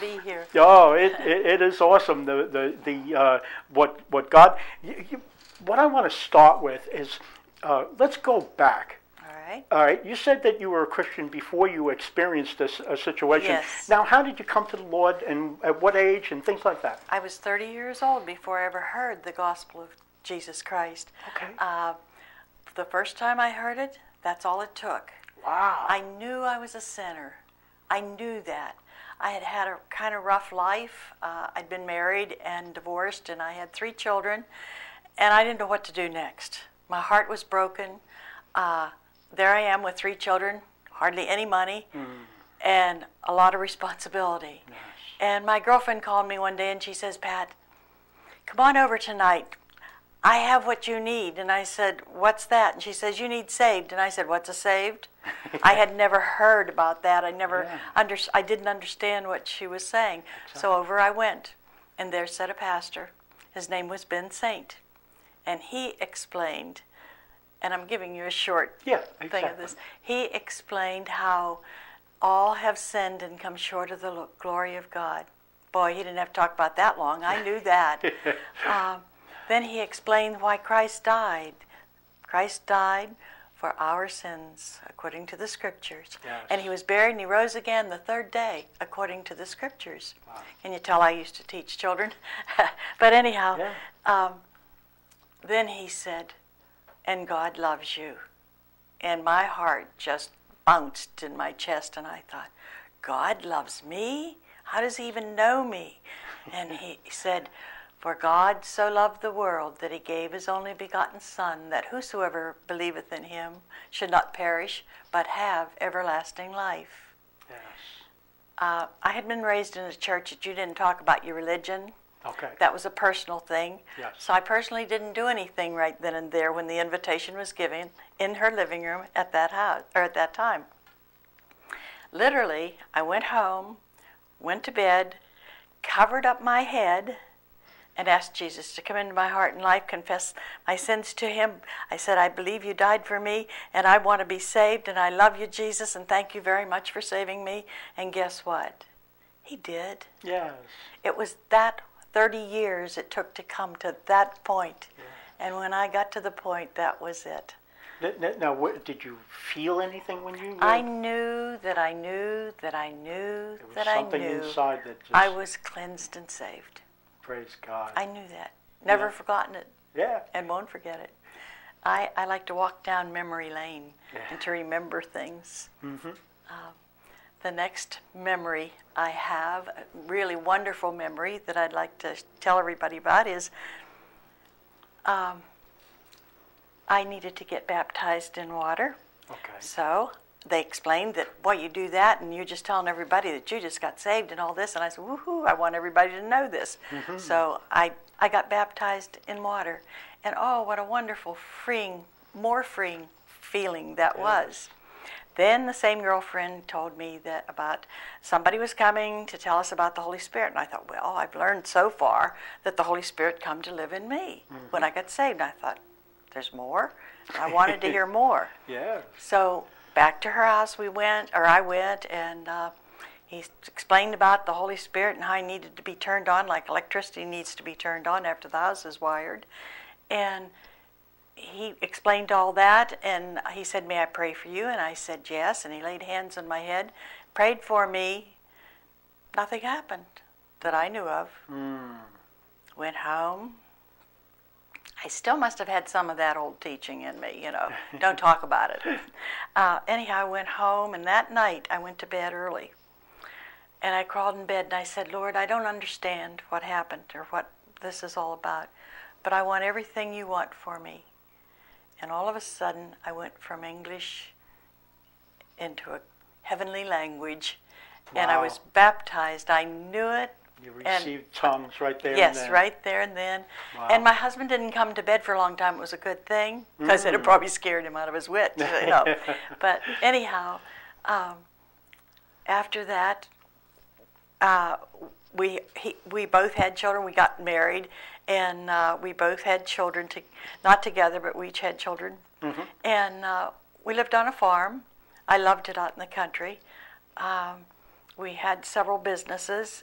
be here. Oh, it, it, it is awesome. The the the uh, what what God. You, you, what I want to start with is uh, let's go back. All right. All right. You said that you were a Christian before you experienced this a situation. Yes. Now, how did you come to the Lord, and at what age, and things like that? I was 30 years old before I ever heard the gospel of Jesus Christ. Okay. Uh, the first time I heard it, that's all it took. Wow. I knew I was a sinner. I knew that. I had had a kind of rough life. Uh, I'd been married and divorced, and I had three children, and I didn't know what to do next. My heart was broken. Uh, there I am with three children, hardly any money, and a lot of responsibility. And my girlfriend called me one day and she says, Pat, come on over tonight. I have what you need. And I said, What's that? And she says, You need saved. And I said, What's a saved? I had never heard about that. I never Yeah. under, I didn't understand what she was saying. So over I went, and there sat a pastor. His name was Ben Saint. And he explained, and I'm giving you a short Yeah, thing of this. He explained how all have sinned and come short of the glory of God. Boy, he didn't have to talk about that long. I knew that. um, then he explained why Christ died. Christ died for our sins, according to the scriptures. Yes. And he was buried and he rose again the third day, according to the scriptures. Can you tell I used to teach children? but anyhow, Yeah. um, then he said, and God loves you. And my heart just bounced in my chest, and I thought, God loves me? How does he even know me? And he said, For God so loved the world that he gave his only begotten Son, that whosoever believeth in him should not perish, but have everlasting life. Yes. Uh, I had been raised in a church that you didn't talk about your religion. Okay. That was a personal thing. Yes. So I personally didn't do anything right then and there when the invitation was given in her living room at that house or at that time. Literally, I went home, went to bed, covered up my head, and asked Jesus to come into my heart and life, confess my sins to him. I said, I believe you died for me, and I want to be saved, and I love you, Jesus, and thank you very much for saving me. And guess what? He did. Yes. It was that 30 years it took to come to that point. And when I got to the point, that was it. Now, what, did you feel anything when you? I knew that I knew that I knew that I something knew inside that just. I was cleansed and saved. Praise God. I knew that. Never Yeah. forgotten it yeah. and won't forget it. I, I like to walk down memory lane Yeah. and to remember things. Mm-hmm. The next memory I have, a really wonderful memory that I'd like to tell everybody about, is um, I needed to get baptized in water. Okay. So they explained that, boy, you do that and you're just telling everybody that you just got saved and all this. And I said, woohoo, I want everybody to know this. Mm-hmm. So I, I got baptized in water. And oh, what a wonderful, freeing, more freeing feeling that was. Then the same girlfriend told me that about somebody was coming to tell us about the Holy Spirit, and I thought, well, I've learned so far that the Holy Spirit come to live in me. Mm-hmm. When I got saved, I thought, there's more. I wanted to hear more. Yeah. So back to her house we went, or I went, and uh, he explained about the Holy Spirit and how he needed to be turned on, like electricity needs to be turned on after the house is wired. And he explained all that, and he said, May I pray for you? And I said, Yes. And he laid hands on my head, prayed for me. Nothing happened that I knew of. Mm. Went home. I still must have had some of that old teaching in me, you know. Don't talk about it. Uh, anyhow, I went home, and that night I went to bed early. And I crawled in bed and I said, Lord, I don't understand what happened or what this is all about, but I want everything you want for me. And all of a sudden, I went from English into a heavenly language, and I was baptized. I knew it. You and- received tongues right there. Yes, and then. right there and then. Wow. And my husband didn't come to bed for a long time. It was a good thing because it had Mm. probably scared him out of his wits. you know. but anyhow, um, after that, uh, we he, we both had children. We got married, and uh, we both had children. To, not together, but we each had children. And uh, we lived on a farm. I loved it out in the country. Um, we had several businesses,